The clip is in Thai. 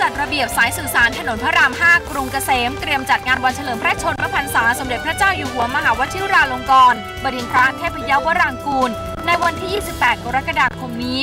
จัดระเบียบสายสื่อสารถนนพระราม 5 กรุงเกษม เตรียมจัดงานวันเฉลิมพระชนมพรรษาสมเด็จพระเจ้าอยู่หัวมหาวชิราลงกรณ์บดินทรเทพยวรางกูล ในวันที่ 28 กรกฎาคมนี้